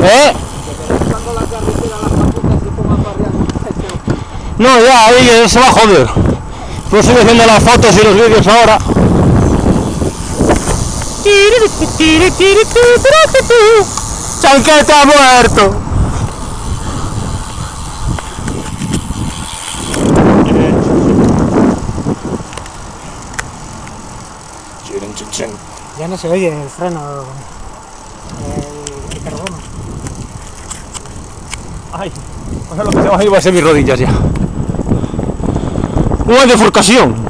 ¿Eh? No, ya, ahí se va a joder. Pues estoy haciendo las fotos y los vídeos ahora. ¡Chanquete ha muerto! Ya no se oye el freno, el, el carbono. Ay, sea, lo que se va a ir va a ser mis rodillas ya. Una bifurcación.